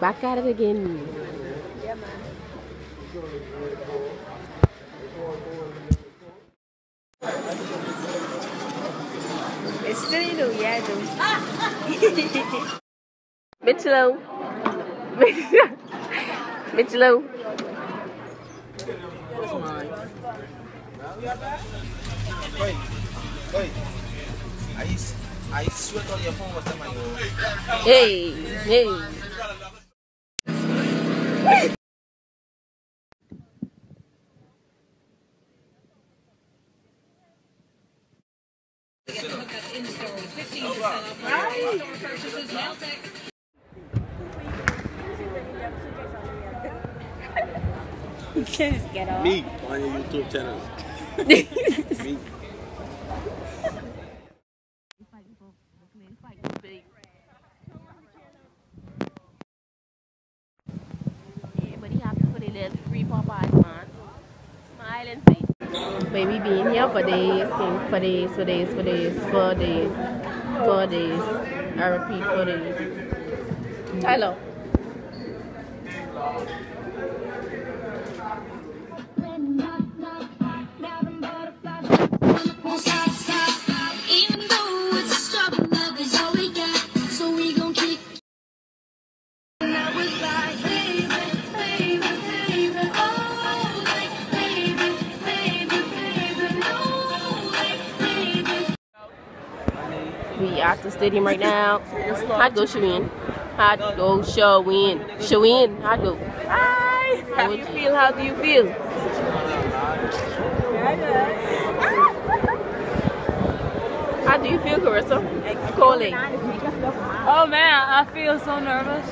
Back at it again. It's still know, yeah, though. Mitchelo. Mitchelo. That's mine. Wait, wait. I, s- I sweat on your phone was that my oh. Hey, hey. You can't just get off. Me on your YouTube channel. Me. Everybody happy for the little Baby been here for days, for days, for days, for days, for days, for days. I repeat, for days. Tyler. We at the stadium right now. How'd go, Shaween? How'd go, Shaween? Shaween, how'd go? Hi! How do you feel? How do you feel? How do you feel, Carissa? Calling. Oh man, I feel so nervous.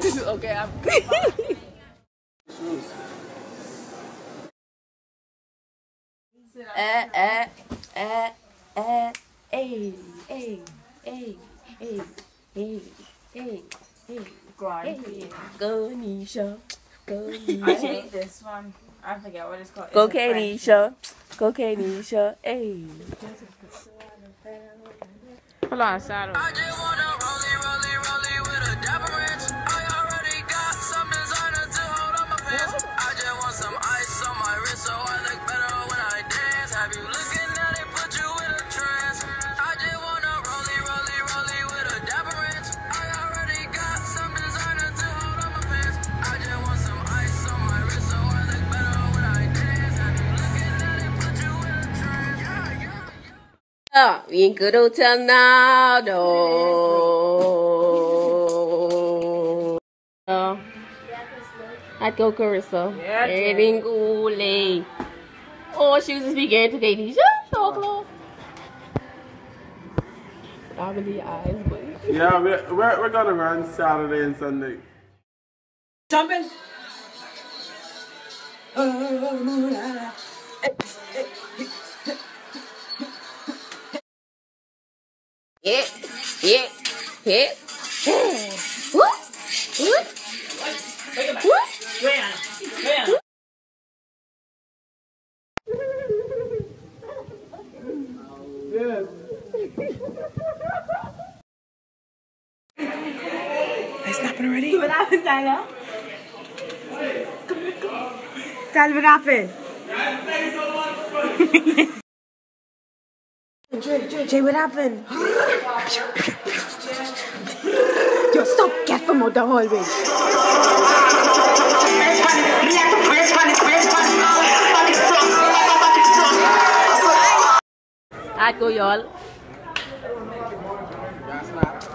guys. okay, I'm. eh, eh, eh, eh, eh, eh, eh hey, hey, hey, hey, hey, hey, hey. Go, Nisha. Go, Nisha. I hate this one. I forget what it's called. Go, Nisha, Go, Nisha. Hey. Hold on, saddle. Tonga, Winkle Tornado. Oh. I'd go Carissa. Yeah, Eddingule. Oh, she was just beginning today, Nisha. Oh. I'm in the eyes, but. yeah, we're, we're, we're gonna run Saturday and Sunday. Jumping. Oh, la, la, la. Yeah, yeah, yeah. What? What? What? Yes. It's snapping already. What happened, Tyler? Tyler, what happened? Jay, Jay, Jay, what happened? Yo, stop, get from out the hallway. I'd go, y'all.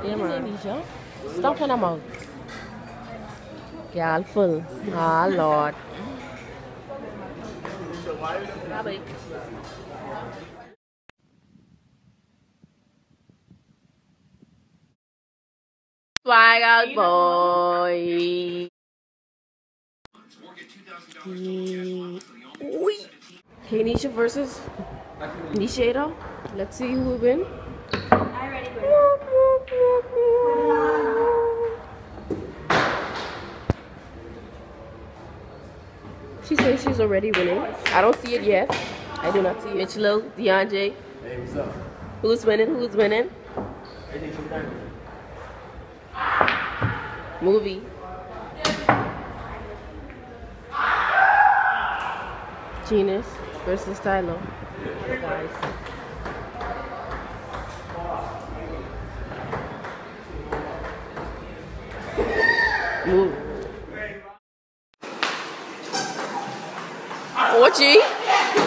Yeah, man. Stop in the mouth. Girl, full. Ah, Lord. Bye-bye. Swag out boy. Okay, Nisha versus Nishada. Let's see who will win. I already win. She says she's already winning. I don't see it yet. I do not see it. Mitchell, DeAndre. Hey, what's up? Who's winning? Who's winning? movie. Genius versus Stylo. Guys. Move. Orgy?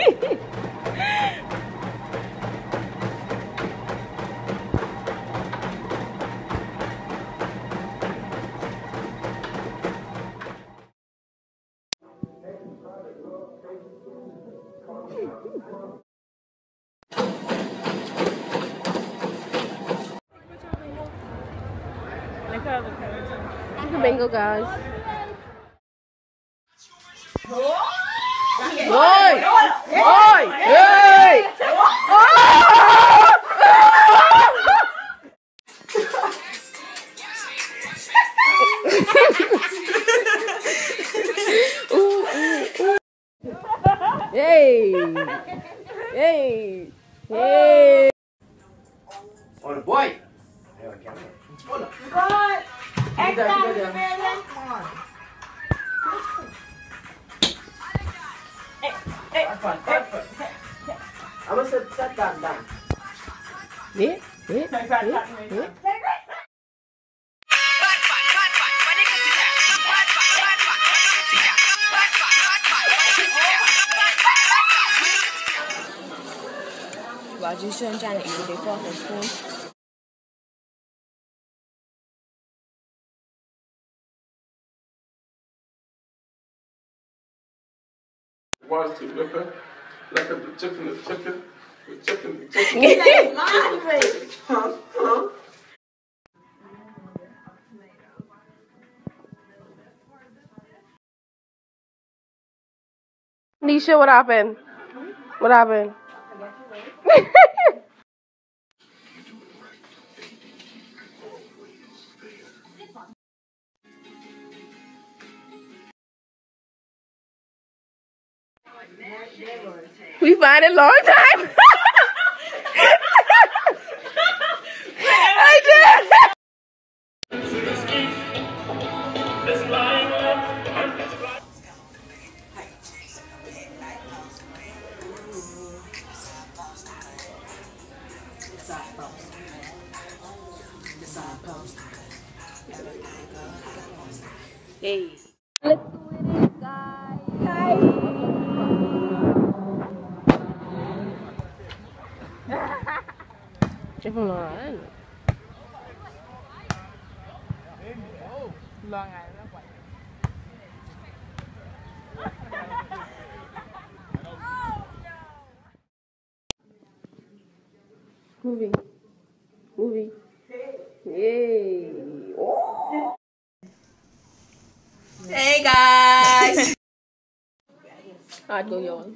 line, y'all. Bingo, guys. Oi! Oi! Hey! Ooh, ooh, ooh. Hey! Hey! Hey! Oh, boy! I'm gonna set, set that down. Yeah, yeah, yeah, yeah.我就选站了一个地方 很空。Watch the liquor. Look at the chicken, the chicken, the chicken, the chicken. Nisha, what happened? What happened? we find a long time. I did. Hey. Check from Long Island. Movie. Movie. Yay. Oh. Hey guys! Alright, go yawn.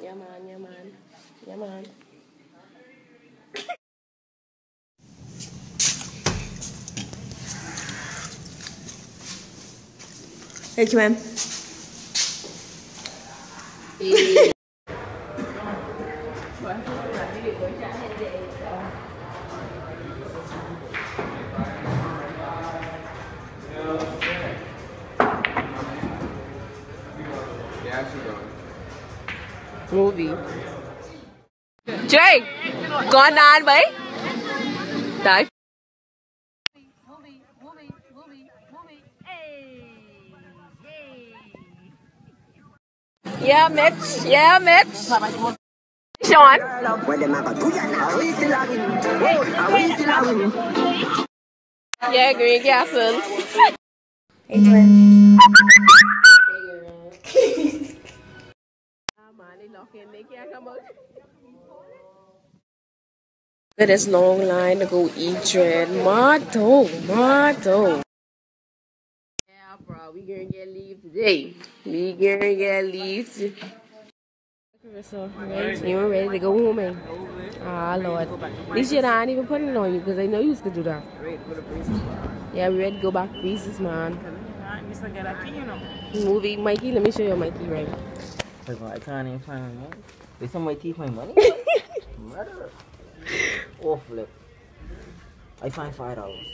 Yeah, man, yeah, man. Yeah, man. Thank you, ma'am. Movie. Jay, gone on, boy. Die. Movie, movie, movie, movie. Hey. Yeah, Mitch. Yeah, Mitch. Sean. Yeah, Green Gasson. Hey twin. Long line to go eat dread. Motto, motto. We gonna get leave today. We gonna get leave today. So, you ready to go home, man? Ah, Lord. This shit, I ain't even putting it on you because I know you was gonna do that. Yeah, we ready to go back to Reese's, man. Movie, Mikey, let me show you Mikey, right? I can't even find my money. They some my teeth, my money. Murder. Oh, flip. I find five dollars.